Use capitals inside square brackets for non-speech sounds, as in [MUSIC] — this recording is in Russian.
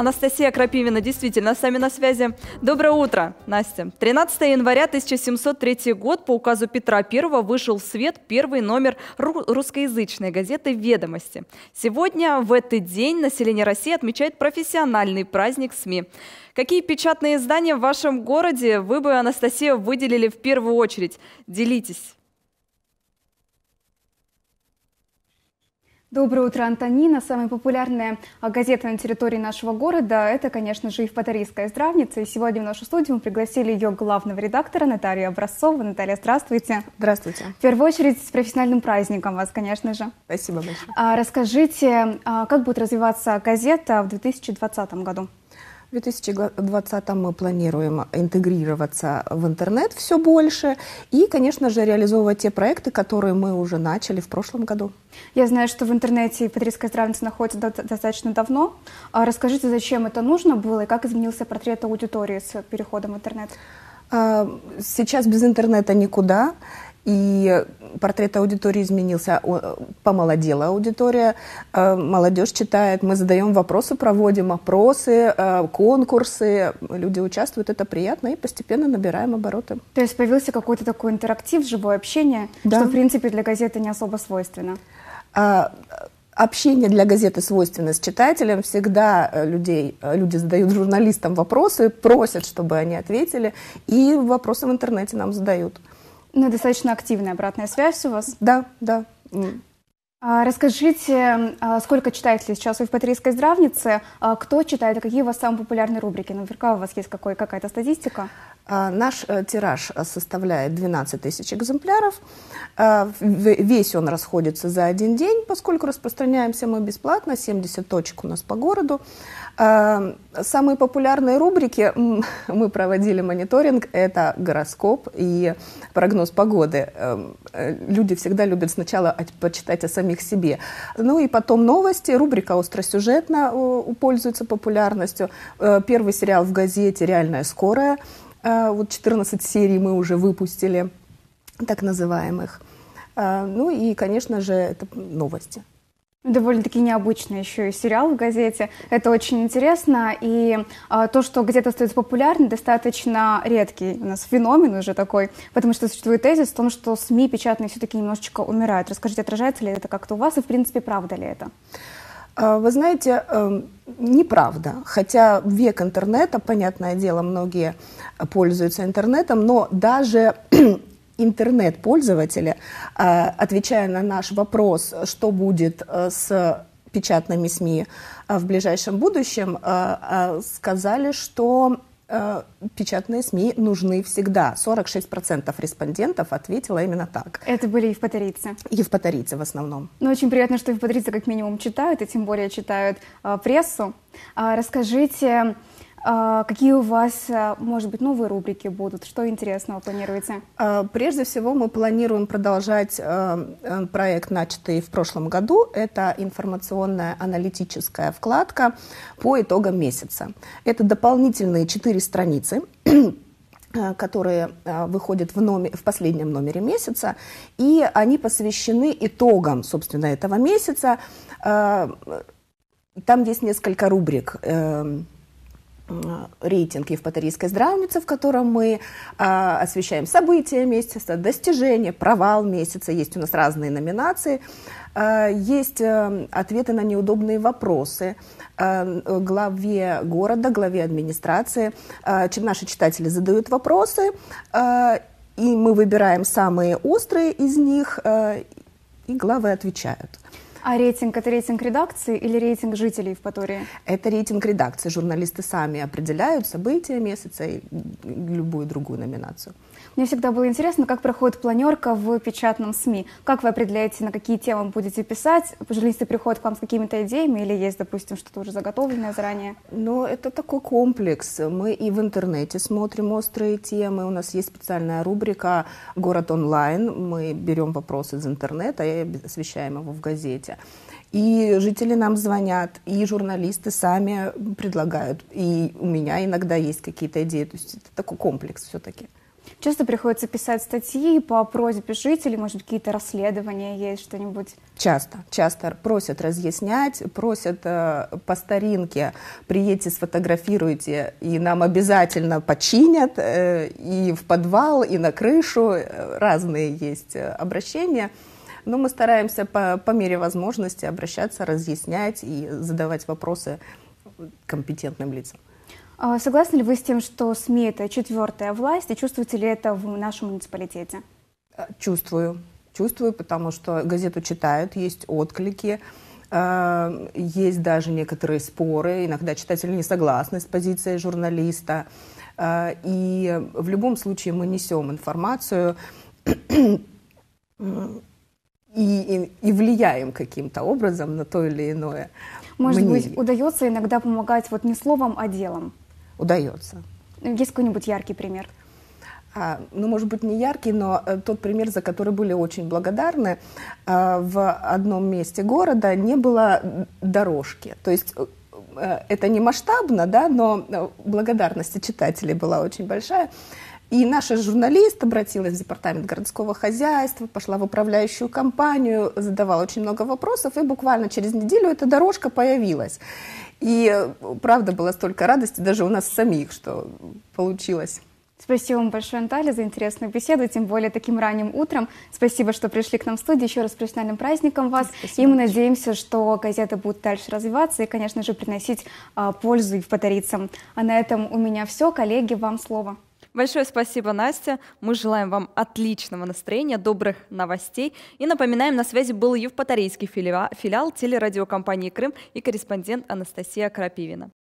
Анастасия Крапивина действительно с нами на связи. Доброе утро, Настя. 13 января 1703 год по указу Петра I вышел в свет первый номер русскоязычной газеты «Ведомости». Сегодня, в этот день, население России отмечает профессиональный праздник СМИ. Какие печатные издания в вашем городе вы бы, Анастасия, выделили в первую очередь? Делитесь. Доброе утро, Антонина. Самая популярная газета на территории нашего города – это, конечно же, Евпаторийская здравница. И сегодня в нашу студию мы пригласили ее главного редактора Наталью Образцову. Наталья, здравствуйте. Здравствуйте. В первую очередь с профессиональным праздником вас, конечно же. Спасибо большое. А, расскажите, а, как будет развиваться газета в 2020 году? В 2020 мы планируем интегрироваться в интернет все больше и, конечно же, реализовывать те проекты, которые мы уже начали в прошлом году. Я знаю, что в интернете Патрийская здравница находится достаточно давно. А расскажите, зачем это нужно было и как изменился портрет аудитории с переходом в интернет? А, сейчас без интернета никуда. И портрет аудитории изменился, помолодела аудитория, э, молодежь читает, мы задаем вопросы, проводим опросы, э, конкурсы, люди участвуют, это приятно, и постепенно набираем обороты. То есть появился какой-то такой интерактив, живое общение, да. что, в принципе, для газеты не особо свойственно. А, общение для газеты свойственно с читателем. Всегда э, людей, люди задают журналистам вопросы, просят, чтобы они ответили, и вопросы в интернете нам задают. Ну, достаточно активная обратная связь у вас. Да, да. А, расскажите, а, сколько читателей сейчас в Евпаторийской здравнице, а, кто читает, какие у вас самые популярные рубрики? Наверняка у вас есть какая-то статистика? Наш э, тираж составляет 12 тысяч экземпляров. Весь он расходится за один день, поскольку распространяемся мы бесплатно, 70 точек у нас по городу. Эм, самые популярные рубрики, [LAUGHS] мы проводили мониторинг, это гороскоп и прогноз погоды. Эм, э, люди всегда любят сначала почитать о самих себе. Ну и потом новости, рубрика остросюжетно пользуется популярностью. Э, первый сериал в газете «Реальная скорая». Э, вот 14 серий мы уже выпустили, так называемых. Ну и, конечно же, это новости. Довольно-таки необычный еще и сериал в газете. Это очень интересно. И а, то, что газета остается популярной, достаточно редкий у нас феномен уже такой, потому что существует тезис в том, что СМИ печатные все-таки немножечко умирают. Расскажите, отражается ли это как-то у вас и, в принципе, правда ли это? А, вы знаете, эм, неправда. Хотя век интернета, понятное дело, многие пользуются интернетом, но даже [CLEARS THROAT] интернет-пользователи, а, отвечая на наш вопрос, что будет э, с печатными СМИ а, в ближайшем будущем, а, сказали, что э, печатные СМИ нужны всегда. 46% респондентов ответило именно так. Это были евпаторийцы? Евпаторийцы в основном. Ну, очень приятно, что евпаторийцы как минимум читают, и тем более читают э, прессу. А, расскажите, какие у вас, а, может быть, новые рубрики будут? Что интересного планируете? А, прежде всего, мы планируем продолжать э, проект, начатый в прошлом году. Это информационная аналитическая вкладка по итогам месяца. Это дополнительные четыре страницы [CLEARS THROAT] которые выходят в, номер, в последнем номере месяца, и они посвящены итогам, собственно, этого месяца. Там есть несколько рубрик эм, рейтинг Евпаторийской здравницы, в котором мы а, освещаем события месяца, достижения, провал месяца. Есть у нас разные номинации. А, есть а, ответы на неудобные вопросы а, главе города, главе администрации. А, наши читатели задают вопросы, а, и мы выбираем самые острые из них, а, и главы отвечают. А рейтинг – это рейтинг редакции или рейтинг жителей в Патории? Это рейтинг редакции. Журналисты сами определяют события месяца и любую другую номинацию. Мне всегда было интересно, как проходит планерка в печатном СМИ. Как вы определяете, на какие темы будете писать? Журналисты приходят к вам с какими-то идеями или есть, допустим, что-то уже заготовленное заранее? Ну, это такой комплекс. Мы и в интернете смотрим острые темы. У нас есть специальная рубрика «Город онлайн». Мы берем вопрос из интернета и освещаем его в газете. И жители нам звонят, и журналисты сами предлагают. И у меня иногда есть какие-то идеи. То есть это такой комплекс все-таки. Часто приходится писать статьи по просьбе жителей, может какие-то расследования есть, что-нибудь? Часто, часто просят разъяснять, просят э, по старинке, приедьте, сфотографируйте, и нам обязательно починят, э, и в подвал, и на крышу, э, разные есть э, обращения. Но мы стараемся по, по мере возможности обращаться, разъяснять и задавать вопросы компетентным лицам. А согласны ли вы с тем, что СМИ – это четвертая власть, и чувствуете ли это в нашем муниципалитете? Э, чувствую. Чувствую, потому что газету читают, есть отклики, э, есть даже некоторые споры, иногда читатели не согласны с позицией журналиста. Э, и в любом случае мы несем информацию [CLEARS THROAT] и, и, и влияем каким-то образом на то или иное. Может мнение. быть, удается иногда помогать вот не словом, а делом? Удается. Есть какой-нибудь яркий пример? А, ну, может быть, не яркий, но э, тот пример, за который были очень благодарны, а, в одном месте города не было дорожки. То есть э, это не масштабно, да, но э, благодарность читателей была очень большая. И наша журналист обратилась в департамент городского хозяйства, пошла в управляющую компанию, задавала очень много вопросов, и буквально через неделю эта дорожка появилась. И правда было столько радости даже у нас самих, что получилось. Спасибо вам большое, Наталья, за интересную беседу, тем более таким ранним утром. Спасибо, что пришли к нам в студию. Еще раз с профессиональным праздником вас. Спасибо. И мы надеемся, что газета будет дальше развиваться и, конечно же, приносить а, пользу и евпаторийцам. А на этом у меня все. Коллеги, вам слово. Большое спасибо, Настя. Мы желаем вам отличного настроения, добрых новостей. И напоминаем, на связи был Евпаторийский филиал, филиал телерадиокомпании «Крым» и корреспондент Анастасия Крапивина.